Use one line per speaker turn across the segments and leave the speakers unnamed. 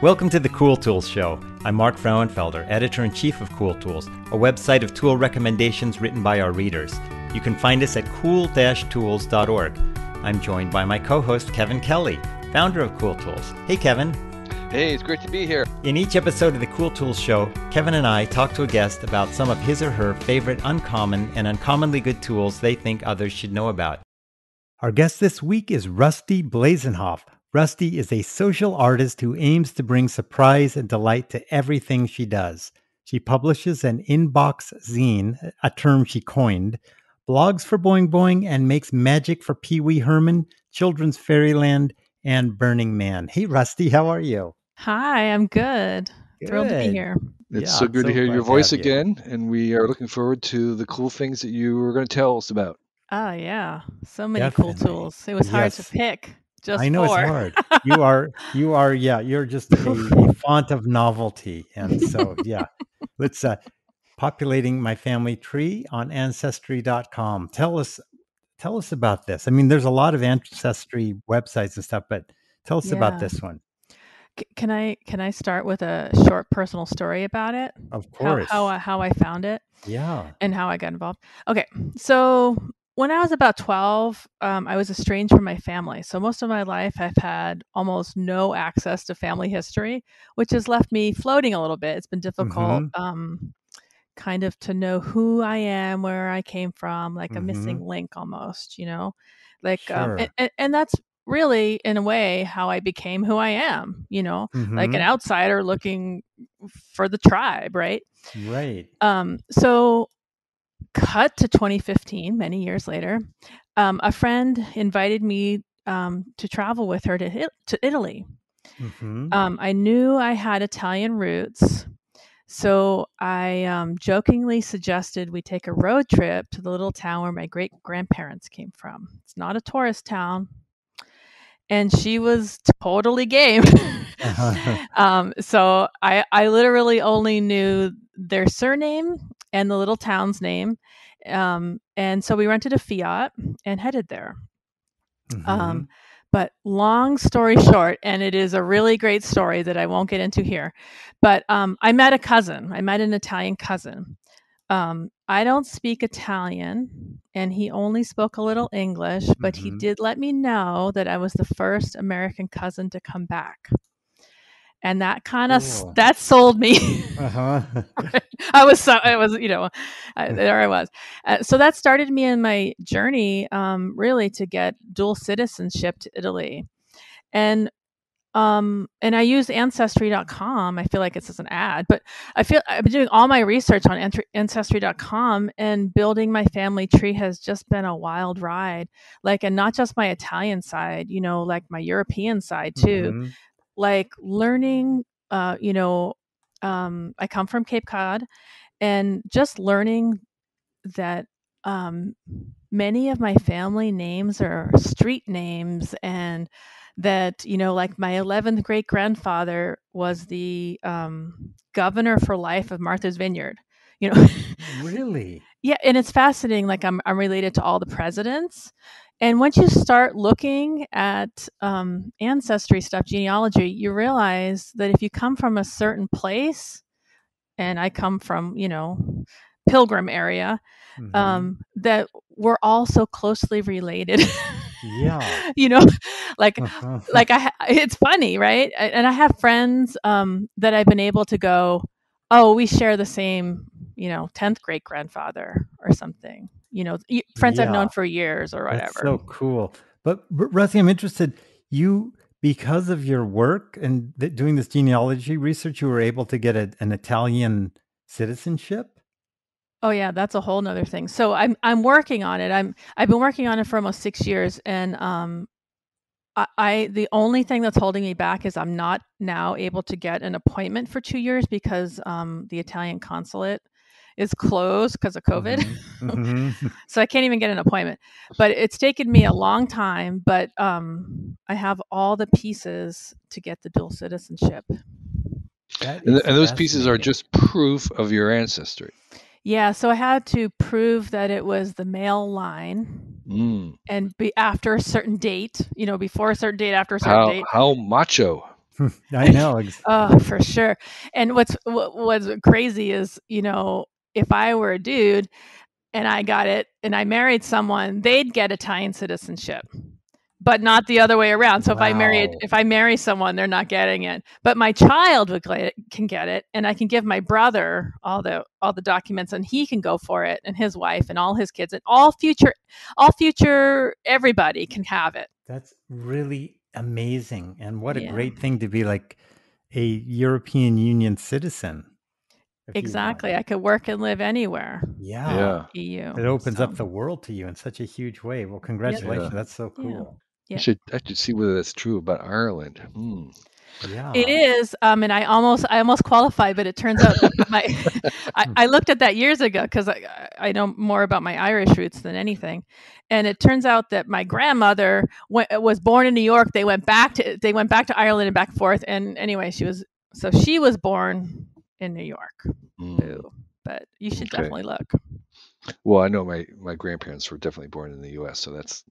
Welcome to the Cool Tools Show. I'm Mark Frauenfelder, editor in chief of Cool Tools, a website of tool recommendations written by our readers. You can find us at cool tools.org. I'm joined by my co host, Kevin Kelly, founder of Cool Tools. Hey, Kevin.
Hey, it's great to be here.
In each episode of the Cool Tools Show, Kevin and I talk to a guest about some of his or her favorite uncommon and uncommonly good tools they think others should know about. Our guest this week is Rusty Blazenhoff. Rusty is a social artist who aims to bring surprise and delight to everything she does. She publishes an inbox zine, a term she coined, blogs for Boing Boing, and makes magic for Pee Wee Herman, Children's Fairyland, and Burning Man. Hey, Rusty, how are you?
Hi, I'm good. good. Thrilled to be here.
It's yeah, so good so to hear your voice again, and we are looking forward to the cool things that you were going to tell us about.
Oh yeah, so many Definitely. cool tools. It was hard yes. to pick. Just
I know
four.
it's hard. You are, you are, yeah, you're just a, a font of novelty, and so yeah, let's uh, populating my family tree on ancestry.com. Tell us, tell us about this. I mean, there's a lot of ancestry websites and stuff, but tell us yeah. about this one.
can I can I start with a short personal story about it?
Of course.
How how, I, how I found it.
Yeah.
And how I got involved. Okay, so when I was about 12, um, I was estranged from my family. So most of my life, I've had almost no access to family history, which has left me floating a little bit. It's been difficult, mm-hmm. um, kind of, to know who I am, where I came from, like mm-hmm. a missing link almost, you know? Like, um, sure. um, and, and, that's really, in a way, how I became who I am, you know, mm-hmm. like an mm-hmm. outsider looking for the tribe, right?
Right.
Um, so cut to 2015, many years later, um, a friend invited me um, to travel with her to, to Italy. Mm-hmm. Um, I knew I had Italian roots. So I um, jokingly suggested we take a road trip to the little town where my great grandparents came from. It's not a tourist town. And she was totally game. um, so I, I literally only knew their surname and the little town's name. Um, and so we rented a Fiat and headed there. Mm-hmm. Um, but long story short, and it is a really great story that I won't get into here. But um, I met a cousin. I met an Italian cousin. Um, I don't speak Italian, and he only spoke a little English, but mm-hmm. he did let me know that I was the first American cousin to come back and that kind of cool. that sold me. uh-huh. I was so it was you know I, there I was. Uh, so that started me in my journey, um, really to get dual citizenship to Italy, and um, and I use ancestry.com. I feel like it's as an ad, but I feel I've been doing all my research on ancestry.com and building my family tree has just been a wild ride. Like, and not just my Italian side, you know, like my European side too. Mm-hmm like learning uh, you know um, i come from cape cod and just learning that um, many of my family names are street names and that you know like my 11th great grandfather was the um, governor for life of martha's vineyard you know?
Really?
Yeah and it's fascinating like i'm, I'm related to all the presidents and once you start looking at um, ancestry stuff, genealogy, you realize that if you come from a certain place, and I come from, you know, Pilgrim area, mm-hmm. um, that we're all so closely related.
yeah,
you know, like like I, it's funny, right? And I have friends um, that I've been able to go, oh, we share the same, you know, tenth great grandfather or something you know friends yeah. I've known for years or whatever.
That's so cool. But Rusty, I'm interested. You because of your work and th- doing this genealogy research, you were able to get a, an Italian citizenship.
Oh yeah, that's a whole nother thing. So I'm I'm working on it. I'm I've been working on it for almost six years, and um, I, I the only thing that's holding me back is I'm not now able to get an appointment for two years because um, the Italian consulate is closed because of COVID. Mm-hmm. Mm-hmm. so I can't even get an appointment. But it's taken me a long time, but um, I have all the pieces to get the dual citizenship.
And, and those pieces are just proof of your ancestry.
Yeah, so I had to prove that it was the male line mm. and be after a certain date, you know, before a certain date, after a certain
how,
date.
How macho.
I know.
oh, for sure. And what's what, what's crazy is, you know, if I were a dude and I got it and I married someone, they'd get Italian citizenship but not the other way around. So wow. if I marry if I marry someone, they're not getting it. But my child would get it, can get it, and I can give my brother all the all the documents, and he can go for it, and his wife, and all his kids, and all future all future everybody can have it.
That's really amazing, and what a yeah. great thing to be like a European Union citizen.
Exactly. I could work and live anywhere.
Yeah.
yeah.
EU.
It opens so. up the world to you in such a huge way. Well, congratulations. Yeah. That's so cool.
Yeah. I should I should see whether that's true about Ireland. Hmm.
Yeah.
It is. Um, and I almost I almost qualified, but it turns out my I, I, looked at that years ago because I I know more about my Irish roots than anything, and it turns out that my grandmother went, was born in New York. They went back to they went back to Ireland and back forth. And anyway, she was so she was born in New York. Mm. But you should okay. definitely look.
Well, I know my my grandparents were definitely born in the U.S., so that's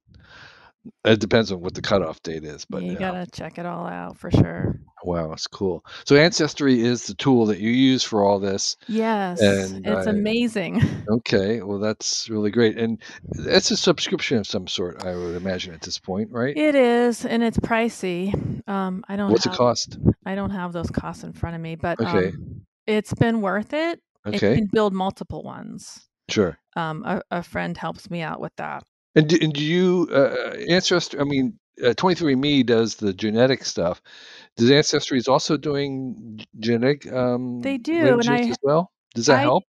it depends on what the cutoff date is, but
you gotta check it all out for sure.
Wow, that's cool. So Ancestry is the tool that you use for all this.
Yes, and it's amazing.
Okay, well that's really great, and it's a subscription of some sort, I would imagine at this point, right?
It is, and it's pricey. Um, I don't.
What's
have,
it cost?
I don't have those costs in front of me, but okay, um, it's been worth it.
Okay,
it can build multiple ones.
Sure.
Um, a, a friend helps me out with that.
And do, and do you uh, ancestry? I mean, uh, 23andMe does the genetic stuff. Does Ancestry is also doing genetic? Um,
they do, and I
as well. Does that I, help?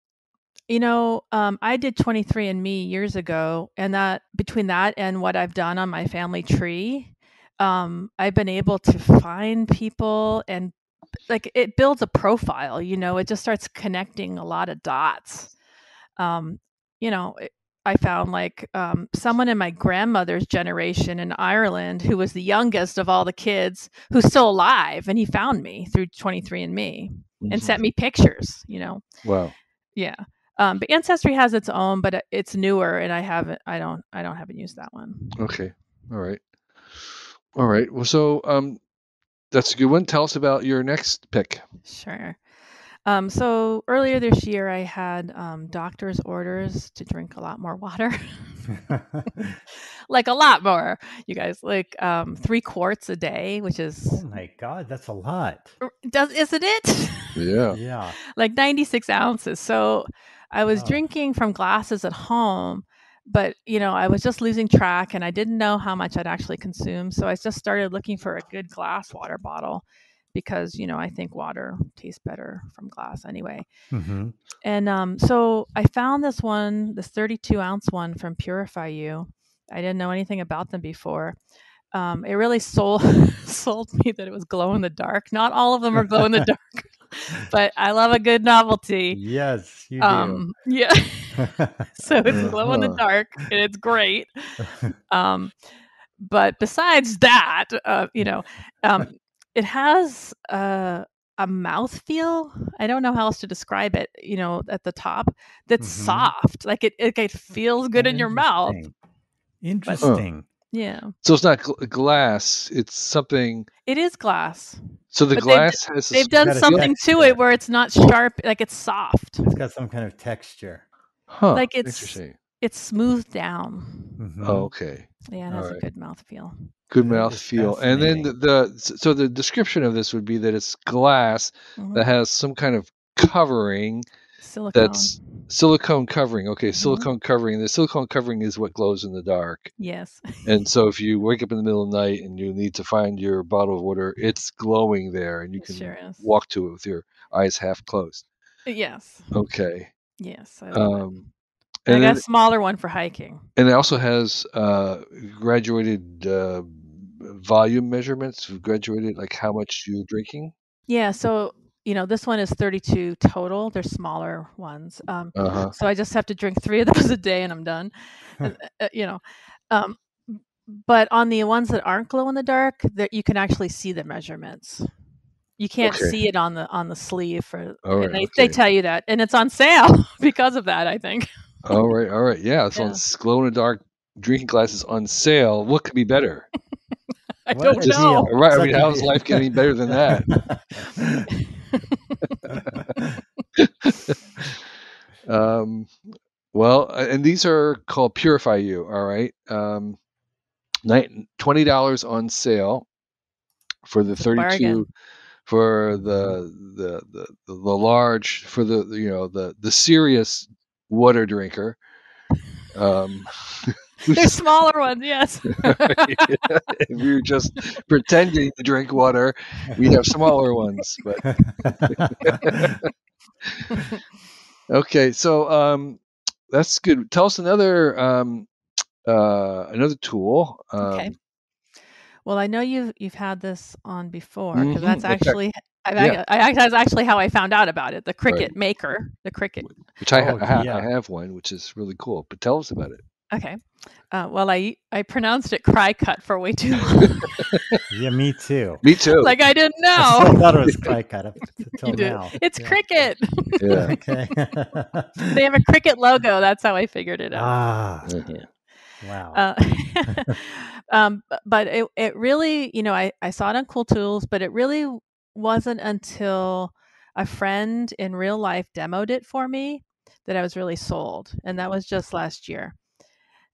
You know, um, I did 23andMe years ago, and that between that and what I've done on my family tree, um, I've been able to find people and like it builds a profile. You know, it just starts connecting a lot of dots. Um, you know, I found like um, someone in my grandmother's generation in Ireland who was the youngest of all the kids who's still alive, and he found me through 23andMe mm-hmm. and sent me pictures. You know.
Wow.
Yeah. Um, but Ancestry has its own, but it's newer, and I haven't. I don't. I don't haven't used that one.
Okay. All right. All right. Well, so um, that's a good one. Tell us about your next pick.
Sure. Um, so earlier this year, I had um, doctor's orders to drink a lot more water, like a lot more. You guys, like um, three quarts a day, which is
oh my god, that's a lot.
Does isn't it?
Yeah,
yeah,
like ninety six ounces. So I was drinking from glasses at home, but you know I was just losing track, and I didn't know how much I'd actually consume. So I just started looking for a good glass water bottle because you know I think water tastes better from glass anyway. Mm-hmm. And um, so I found this one, this 32 ounce one from Purifyou I didn't know anything about them before. Um, it really sold sold me that it was glow in the dark. Not all of them are glow in the dark, but I love a good novelty.
Yes, you
do. Um, yeah. so it's glow in the dark, and it's great. Um, but besides that, uh, you know, um, it has a a mouth feel. I don't know how else to describe it. You know, at the top, that's mm-hmm. soft. Like it, it, it feels good in your mouth.
Interesting.
But, yeah.
So it's not gl- glass. It's something.
It is glass.
So the
but
glass
they've,
has.
They've done something to it where it's not sharp. Like it's soft.
It's got some kind of texture.
Huh.
Like it's it's smoothed down.
Mm-hmm. Oh, okay.
Yeah, it has right. a good mouth feel.
Good mouth feel. And then the, the, so the description of this would be that it's glass mm-hmm. that has some kind of covering
silicone.
that's silicone covering. Okay, mm-hmm. silicone covering. The silicone covering is what glows in the dark.
Yes.
and so if you wake up in the middle of the night and you need to find your bottle of water, it's glowing there and you can
sure
walk to it with your eyes half closed.
Yes.
Okay.
Yes.
um,
and I got a smaller one for hiking.
And it also has uh, graduated uh, volume measurements. Graduated like how much you're drinking.
Yeah. So you know this one is 32 total. They're smaller ones. Um, uh-huh. So I just have to drink three of those a day, and I'm done. Uh, uh, you know. Um, but on the ones that aren't glow in the dark, that you can actually see the measurements. You can't okay. see it on the on the sleeve for. Right, they, okay. they tell you that, and it's on sale because of that. I think
all right, all right, yeah. So yeah. glow in the dark drinking glasses on sale. What could be better?
I
What
don't
a
know.
deal.
Right. I mean, how's life getting better than that? um, well, uh, and these are called Purifyou. All right. Um, twenty dollars on sale for the thirty-two for the, the the the the large for the you know the the serious water drinker. Um,
There's smaller ones, yes.
if you're just pretending to drink water, we have smaller ones. But okay, so um, that's good. Tell us another um, uh, another tool. Um,
Okay. Well, I know you've you've had this on before because
Mhm,
that's
in fact-
actually I,
yeah.
I, I, that's actually how I found out about it. The Cricut Maker, the Cricut.
Which I, ha-
Oh, yeah.
I have one, which is really cool. But tell us about it.
Okay. Uh, well, I I pronounced it cry cut for way too long.
yeah, me too.
Me too.
like I didn't
know. I
know.
thought it was cry cut up until now.
It's
Yeah.
Cricut.
yeah.
Okay.
They have a cricket logo. That's how I figured it out.
ah,
Yeah.
wow.
Uh, um, but it, it really, you know, I, I saw it on Cool Tools, but it really wasn't until a friend in real life demoed it for me that I was really sold. And that was just last year.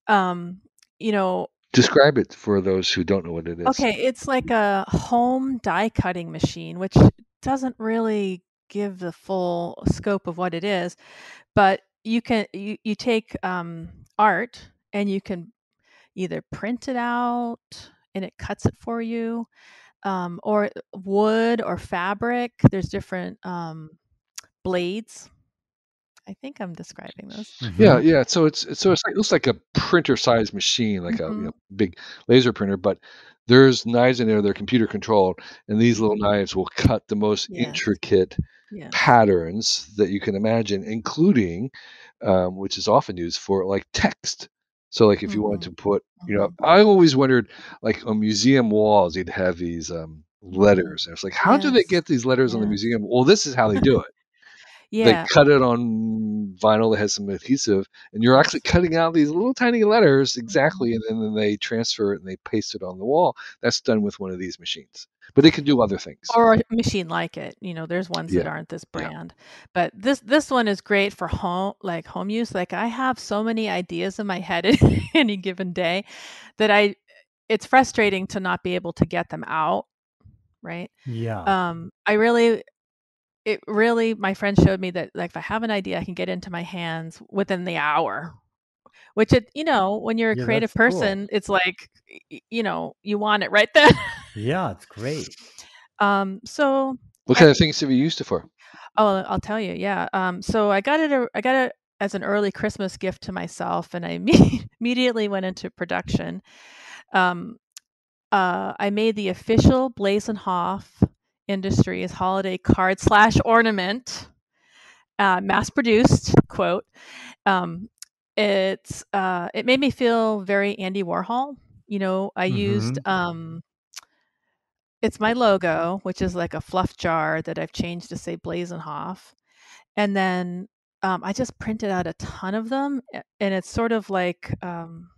Um, you know,
Describe it for those who don't know what it is.
okay, it's like a home die cutting machine, which doesn't really give the full scope of what it is, but you can you, you take um, art and you can either print it out and it cuts it for you um, or wood or fabric there's different um, blades i think i'm describing those
Yeah,
Mhm.
yeah. So it's so it's like it looks like a printer sized machine, like a you
Mhm.
know, big laser printer, but there's knives in there. They're computer controlled, and these little knives will cut the most
Yes.
intricate
yeah
patterns that you can imagine, including, um, which is often used for like text. So, like if you wanted to put, you know, I always wondered, like on museum walls, you'd have these um, letters. And it's like, how do they get these letters on the museum? Well, this is how they do it.
Yeah
They cut it on vinyl that has some adhesive, and you're actually cutting out these little tiny letters exactly, and then, then they transfer it and they paste it on the wall. That's done with one of these machines, but it can do other things.
or a machine like it you know there's ones that aren't this
yeah.
brand but this this one is great for home like home use like i have so many ideas in my head at any given day that i it's frustrating to not be able to get them out right
yeah.
um i really it really my friend showed me that like if i have an idea i can get into my hands within the hour which it you know when you're a
Yeah,
creative
that's cool.
person it's like you know you want it right then
yeah, it's great.
um so
What kind of things have you used it for?
oh i'll tell you yeah um so i got it a- i got it as an early christmas gift to myself and i immediately went into production um uh i made the official blazenhoff industries holiday card slash ornament uh, mass produced quote um, it's uh, it made me feel very andy warhol you know i used um, it's my logo which is like a fluff jar that i've changed to say blazenhoff and then um, i just printed out a ton of them and it's sort of like um,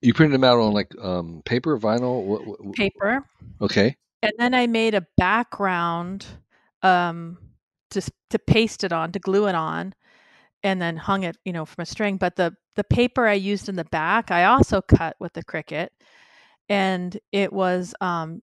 You printed them out on like um, paper, vinyl. What, what-
paper
Okay.
And then I made a background um, to to paste it on, to glue it on, and then hung it, you know, from a string. But the the paper I used in the back, I also cut with the Cricut, and it was um,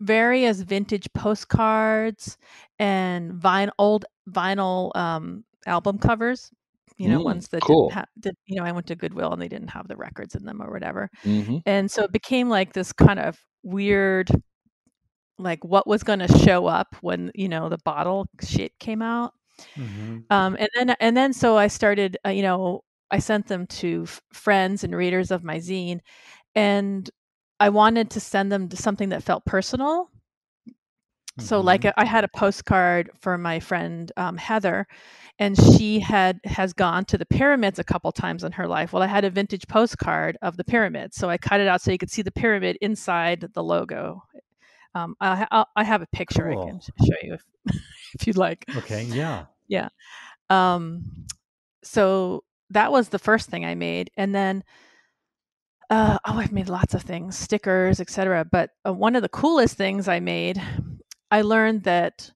various vintage postcards and old vinyl um, album covers. You know,
Mm,
ones that
cool.
didn't have, did, you know, I went to Goodwill and they didn't have the records in them or whatever
hmm
and so it became like this kind of weird like what was going to show up when you know the bottle shit came out
Mhm.
um, and then and then so i started uh, you know i sent them to f- friends and readers of my zine and i wanted to send them to something that felt personal so like
Mhm.
i had a postcard for my friend um, heather and she had has gone to the pyramids a couple times in her life well i had a vintage postcard of the pyramids so i cut it out so you could see the pyramid inside the logo um, I, I'll, I have a picture i can show you if, if you'd like
Okay, yeah.
um, so that was the first thing i made and then uh, oh, I've made lots of things, stickers, etc. But uh, one of the coolest things I made, I learned that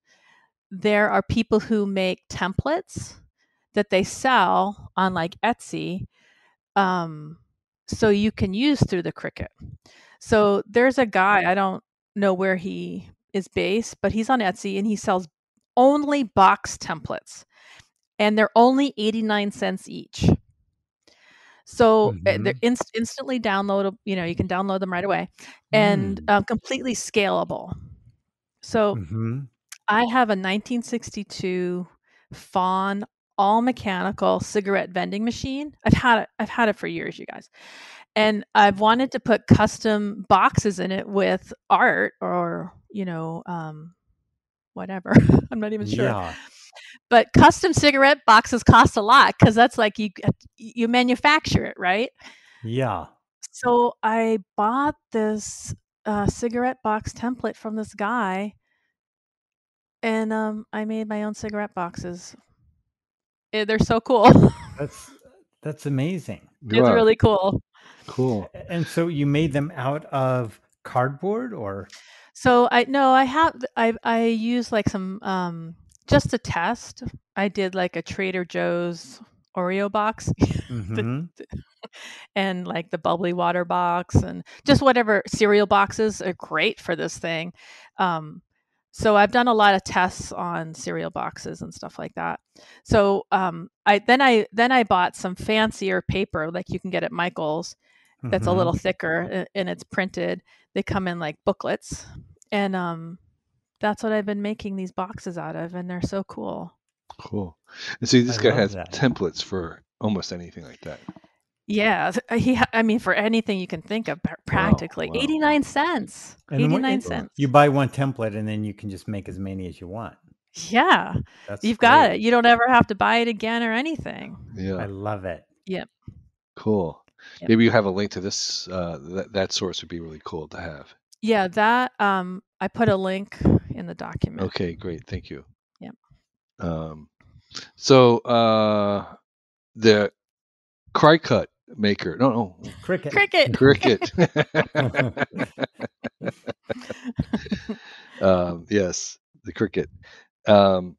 there are people who make templates that they sell on like Etsy, um, so you can use through the Cricut. So there's a guy I don't know where he is based, but he's on Etsy and he sells only box templates, and they're only eighty nine cents each. So mm-hmm. they're inst- instantly downloadable. You know, you can download them right away, and mm. uh, completely scalable. So mm-hmm. I have a 1962 Fawn all mechanical cigarette vending machine. I've had it. I've had it for years, you guys, and I've wanted to put custom boxes in it with art or you know, um, whatever. I'm not even sure. Yeah but custom cigarette boxes cost a lot because that's like you you manufacture it right
yeah
so i bought this uh, cigarette box template from this guy and um, i made my own cigarette boxes it, eh, they're so cool
that's that's amazing
it's really cool
cool
and so you made them out of cardboard or
so i no i have i i use like some um just a test, I did like a Trader Joe's Oreo box. Mm-hmm. and like the bubbly water box and just whatever cereal boxes are great for this thing. Um, so I've done a lot of tests on cereal boxes and stuff like that. So um, I then I then I bought some fancier paper like you can get at Michaels that's mm-hmm. a little thicker and it's printed. They come in like booklets and um, that's what I've been making these boxes out of, and they're so cool.
Cool. And see, this I guy has that. templates for almost anything like that.
Yeah, uh, he. I mean, for anything you can think of, practically wow, wow. eighty nine cents. Eighty nine cents.
You buy one template, and then you can just make as many as you want.
Yeah, That's you've great. got it. You don't ever have to buy it again or anything.
Yeah,
I love it.
Yep.
Cool. Yep. Maybe you have a link to this. Uh, that that source would be really cool to have.
Yeah, that um, I put a link in the document.
Okay, great. Thank you.
Yep.
Um, so uh, the Cricut maker. No, no.
Cricket.
Cricket.
Cricket. um, yes, the cricket. Um,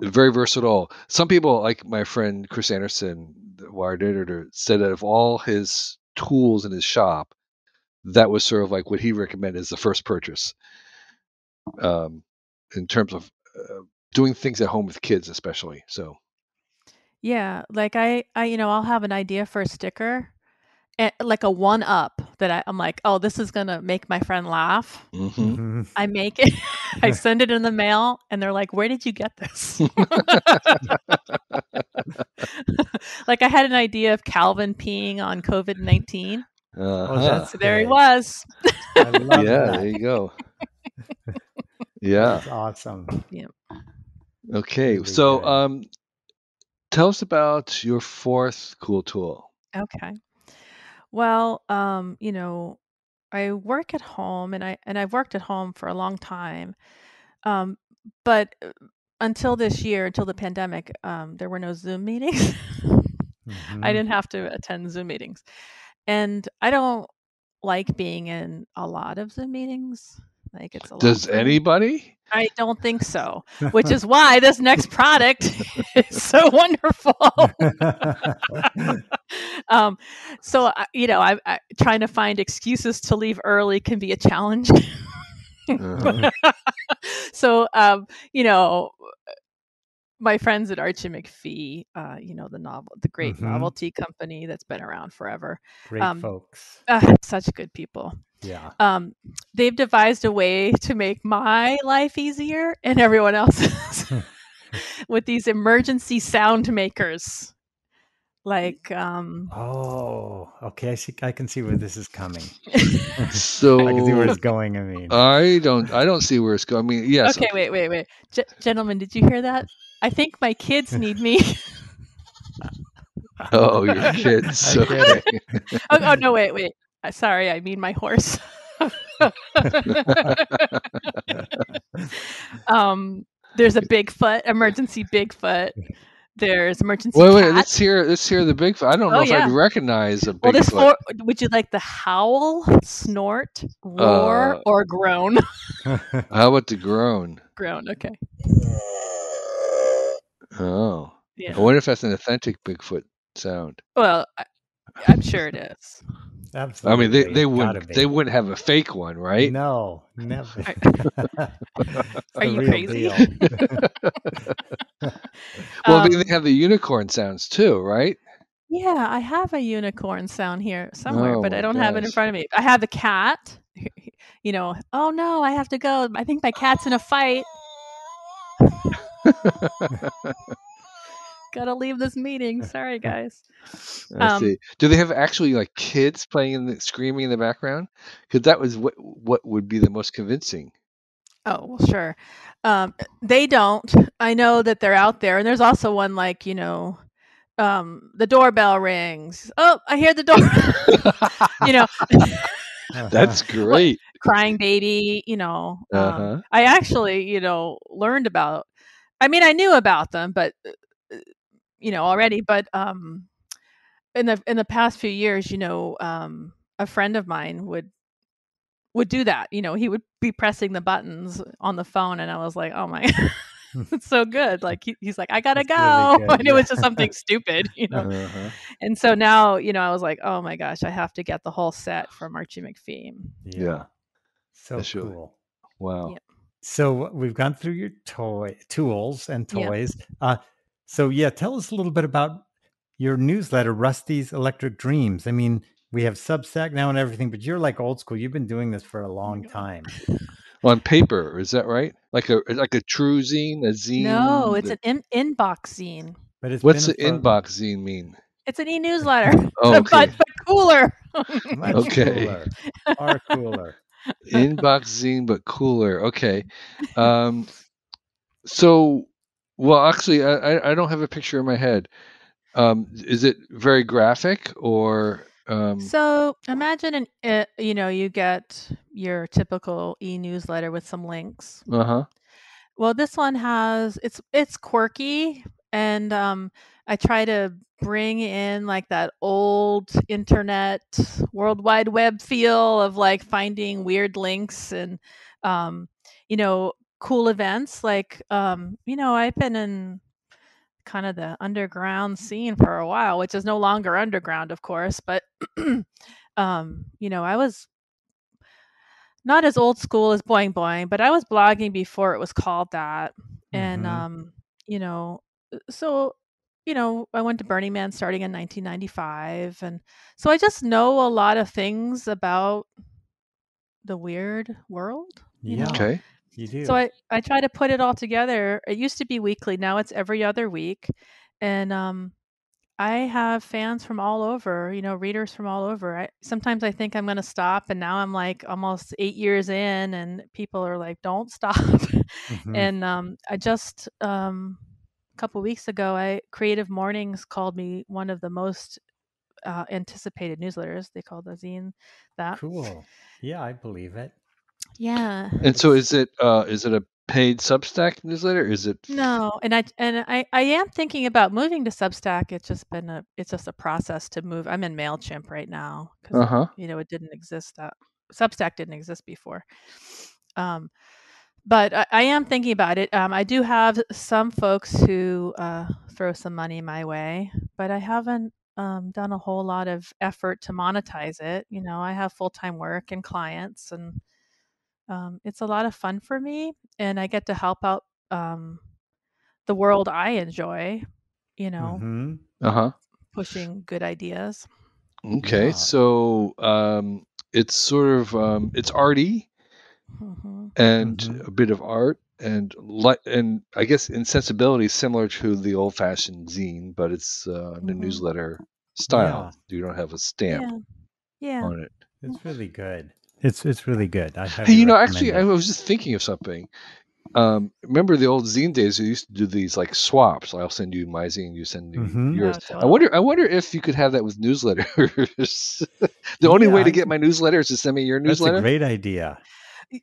very versatile. Some people, like my friend Chris Anderson, the Wired editor, said that of all his tools in his shop, that was sort of like what he recommended as the first purchase um, in terms of uh, doing things at home with kids, especially. So,
yeah, like I, I, you know, I'll have an idea for a sticker, and, eh, like a one up that I, am like, oh, this is gonna make my friend laugh. Mm-hmm. mm-hmm. I make it, I send it in the mail, and they're like, where did you get this? like I had an idea of Calvin peeing on COVID nineteen.
Uh-huh.
so there he was.
yeah, that. there you go. Yeah.
That's awesome.
Yeah.
Okay. So um tell us about your fourth cool tool.
Okay. Well, um, you know, I work at home and I and I've worked at home for a long time. Um, but uh, until this year, until the pandemic, um, there were no Zoom meetings. mm-hmm. I didn't have to attend Zoom meetings. And I don't like being in a lot of Zoom meetings. Like it's a
Does anybody?
I don't think so. Which is why this next product is so wonderful. um, so you know, I, I trying to find excuses to leave early can be a challenge. uh-huh. so um, you know, my friends at Archie McPhee, uh, you know, the novel, the great mm-hmm. novelty company that's been around forever.
Great um, folks.
Uh, such good people.
Yeah.
Um, they've devised a way to make my life easier and everyone else's with these emergency sound makers. Like, um,
oh, okay. I see. I can see where this is coming.
so
I can see where it's going. I mean,
I don't. I don't see where it's going. I mean, yes.
Okay. Wait. Wait. Wait. G- gentlemen, did you hear that? I think my kids need me.
oh, your kids. Okay.
oh, oh, no, wait, wait. Sorry, I mean my horse. um, there's a Bigfoot, emergency Bigfoot. There's emergency
Wait, wait.
cat.
Let's hear. Let's hear the Bigfoot. I don't
Oh,
know if
yeah.
I'd recognize a
Well, this
Bigfoot.
four, would you like the howl, snort, roar,
Uh,
or groan?
How about the groan?
groan. Okay.
Oh,
Yeah.
I wonder if that's an authentic Bigfoot sound.
Well, I, I'm sure it is.
I mean, they, they wouldn't they wouldn't have a fake one, right?
No, never.
Are you crazy?
deal.
Well, I mean,
Um,
they have the unicorn sounds too, right?
Yeah, I have a unicorn sound here somewhere,
Oh
but I don't have it in front of me. I have a cat. You know, oh no, I have to go. I think my cat's in a fight. Gotta leave this meeting. Sorry, guys.
I
Um,
see. Do they have actually like kids playing in the screaming in the background? Because that was what what would be the most convincing.
Oh, well, sure. Um, they don't. I know that they're out there, and there's also one like you know, um, the doorbell rings. Oh, I hear the door. you know,
That's great.
crying baby. You know, um,
Uh-huh.
I actually you know learned about. I mean, I knew about them, but uh, you know already. But um, in the in the past few years, you know, um, a friend of mine would would do that. You know, he would be pressing the buttons on the phone, and I was like, "Oh my, it's so good!" Like he, he's like, "I gotta
That's
go,"
really good,
and it was just something stupid, you know.
Uh-huh.
And so now, you know, I was like, "Oh my gosh, I have to get the whole set from Archie McPhee."
Yeah.
So
That's really-
cool.
Wow.
Yeah.
So we've gone through your toy tools and
Yeah.
toys. Uh, so yeah, tell us a little bit about your newsletter, Rusty's Electric Dreams. I mean, we have Substack now and everything, but you're like old school. You've been doing this for a long time.
On paper, is that right? Like a like a true zine, a zine.
No, it's an in- inbox zine.
But it's
What's the inbox zine mean?
It's an e-newsletter,
Oh,
but,
okay.
but cooler.
Okay.
cooler, far cooler.
inbox zine, but cooler. Okay. Um, so, well, actually, I, I don't have a picture in my head. Um, is it very graphic or? Um,
So imagine an uh, you know you get your typical e-newsletter with some links.
uh huh.
Well, this one has it's it's quirky and um I try to bring in like that old internet world wide web feel of like finding weird links and um you know cool events like um you know I've been in kind of the underground scene for a while which is no longer underground of course but um you know I was not as old school as Boing Boing, but I was blogging before it was called that. And
Mhm.
um, you know, uh, so you know, I went to Burning Man starting in 1995, and so I just know a lot of things about the weird world. You
Yeah,
know?
Okay.
You do.
So I I try to put it all together. It used to be weekly, now it's every other week, and um, I have fans from all over, you know, readers from all over. I, sometimes I think I'm going to stop, and now I'm like almost eight years in, and people are like, "Don't stop."
Mhm.
and um, I just um, a couple weeks ago, I Creative Mornings called me one of the most uh, anticipated newsletters. They called the zine that.
cool. Yeah, I believe it.
Yeah.
And so, is it uh, is it a paid Substack newsletter? Is it?
No, and I and I I am thinking about moving to Substack. It's just been a it's just a process to move. I'm in Mailchimp right now because
Uh huh.
you know it didn't exist. That Substack didn't exist before. Um, but I, I am thinking about it. Um, I do have some folks who uh, throw some money my way, but I haven't um, done a whole lot of effort to monetize it. You know, I have full time work and clients, and um, it's a lot of fun for me, and I get to help out um, the world I enjoy. You know,
Mhm.
Uh huh.
pushing good ideas.
Okay.
Yeah.
So, um, it's sort of um, it's arty
hmm
and
Mhm.
a bit of art and li- and I guess in sensibility similar to the old fashioned zine, but it's uh, in a
Mhm.
newsletter style. You don't have a stamp
Yeah, yeah.
on it.
It's really good. It's it's really good. I
Hey, you know, actually, I was just thinking of something. Um, remember the old zine days? We used to do these like swaps. I'll send you my zine, you send me
Mhm.
yours.
Oh,
I wonder. I wonder if you could have that with newsletters. the only
Yeah,
way to get my newsletter is to send me your newsletter.
That's a great idea.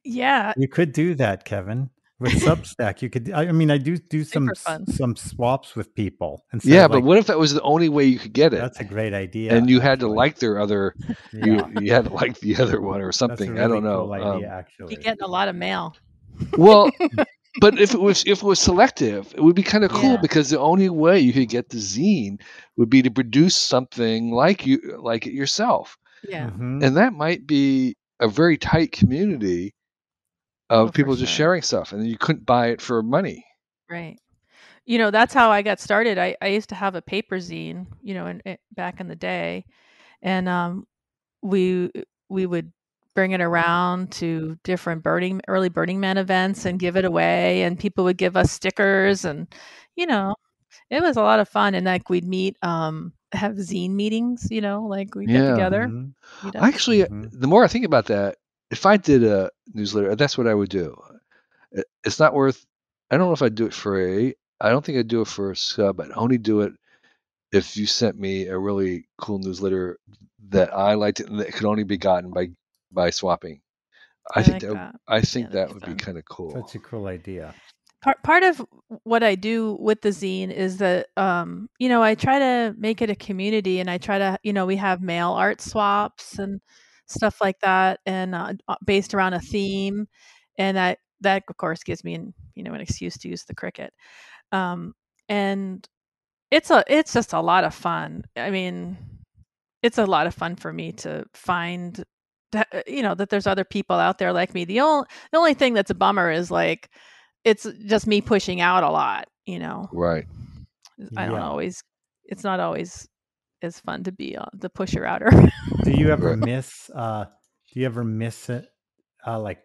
Yeah,
You could do that, Kevin. With Substack, you could. I mean, I do do some some swaps with people. instead
Yeah,
of,
but
like-
what if that was the only way you could get it?
That's a great idea.
and you had to like their other, you,
Yeah,
you had to like the other one or
that's a
something. I don't know.
Cool
Um,
idea, actually.
Be getting a lot of mail.
well, but if it was if it was selective, it would be kind of cool
Yeah.
because the only way you could get the zine would be to produce something like you like it yourself,
Yeah.
Mhm.
and that might be a very tight community of
Oh, for
people just
sure.
sharing stuff, and you couldn't buy it for money.
Right. You know, that's how I got started. I, I used to have a paper zine, you know, in, in, back in the day, and um, we we would bring it around to different Burning early Burning Man events and give it away, and people would give us stickers, and you know, it was a lot of fun. And like we'd meet, um, have zine meetings, you know, like we
Yeah.
get together.
Mhm.
meet up.
Actually,
Mhm.
the more I think about that, if I did a newsletter, that's what I would do. It- It's not worth. I don't know if I'd do it for a. I don't think I'd do it for a sub. I'd only do it if you sent me a really cool newsletter that I liked and that could only be gotten by by swapping. I,
I
think
like
that,
that.
I think
that'd
that
be
would
fun.
be kind of cool.
That's a cool idea.
part part of what I do with the zine is that um you know I try to make it a community and I try to you know we have mail art swaps and stuff like that and uh, uh, based around a theme and that that of course gives me an you know an excuse to use the Cricut um and it's a it's just a lot of fun I mean it's a lot of fun for me to find that uh, you know that there's other people out there like me the only the only thing that's a bummer is like it's just me pushing out a lot you know
Right.
i don't
Yeah.
always it's not always as fun to be uh, the pusher outer
Do you ever miss? uh Do you ever miss it? Uh, like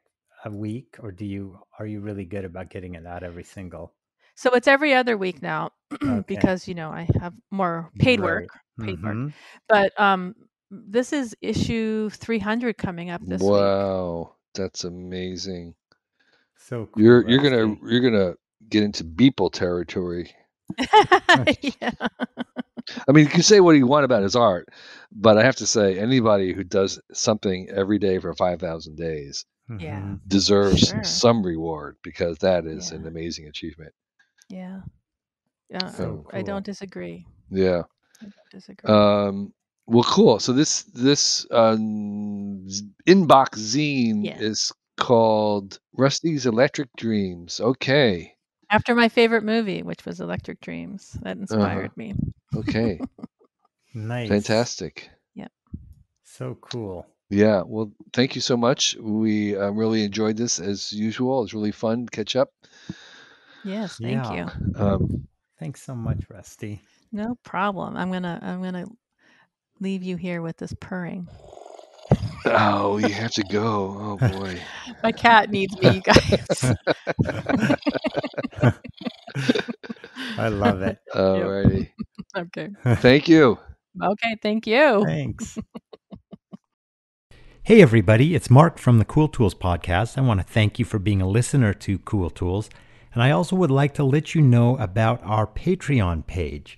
a week, or do you? Are you really good about getting it out every single?
so it's every other week now
Okay.
because you know i have more paid work paid work
Mhm.
but um this is issue 300 coming up this week
wow, that's amazing.
So cool,
You're you're gonna you're gonna get into Beeple territory.
yeah.
I mean, you can say what you want about his art, but I have to say, anybody who does something every day for 5,000 days
Yeah.
Mhm.
deserves
Sure.
some reward because that is an amazing achievement.
yeah yeah
So
i
cool.
don't disagree
Yeah.
i don't disagree
Um, well, cool. So this this um, inbox zine
Yeah.
is called Rusty's Electric Dreams. Okay.
After my favorite movie, which was Electric Dreams.
Uh-huh.
That inspired me.
Okay.
Nice.
Fantastic. Yep.
So cool.
Yeah. Well, thank you so much. We uh, really enjoyed this as usual. It was really fun to catch up.
Yes, thank
Yeah.
you.
Um,
Thanks so much, Rusty.
No problem. I'm gonna I'm gonna leave you here with this purring.
Oh, you have to go. Oh boy.
My cat needs me, you guys.
I love it.
Alrighty.
okay.
Thank you.
Okay, thank you.
Thanks. Hey, everybody, it's Mark from the Cool Tools Podcast. I want to thank you for being a listener to Cool Tools. And I also would like to let you know about our Patreon page.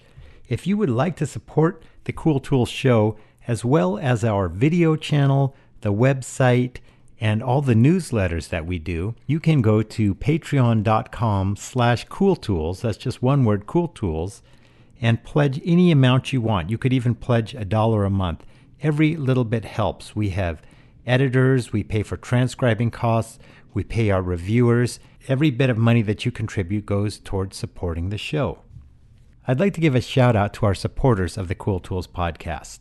If you would like to support the Cool Tools show, as well as our video channel, the website, and all the newsletters that we do, you can go to patreon.com slash cooltools. That's just one word, Cool Tools and pledge any amount you want. You could even pledge a dollar a month. Every little bit helps. We have editors, we pay for transcribing costs, we pay our reviewers. Every bit of money that you contribute goes towards supporting the show. I'd like to give a shout out to our supporters of the Cool Tools podcast.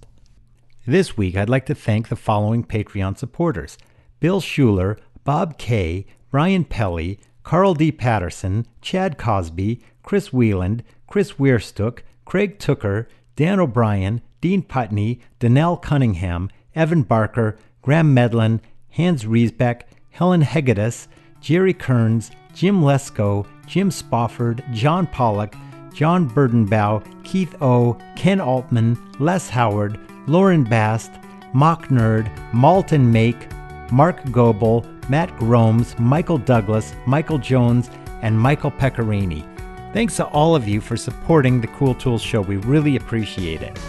This week, I'd like to thank the following Patreon supporters Bill Schuler, Bob Kay, Ryan Pelly, Carl D. Patterson, Chad Cosby, Chris Wieland, Chris Weirstook, Craig Tooker, Dan O'Brien, Dean Putney, Danelle Cunningham, Evan Barker, Graham Medlin, Hans Riesbeck, Helen Hegedus, Jerry Kearns, Jim Lesko, Jim Spofford, John Pollock, John Burdenbow, Keith O, Ken Altman, Les Howard, Lauren Bast, Mock Nerd, Malton Make, Mark Goebel, Matt Gromes, Michael Douglas, Michael Jones, and Michael Pecorini. Thanks to all of you for supporting the Cool Tools Show. We really appreciate it.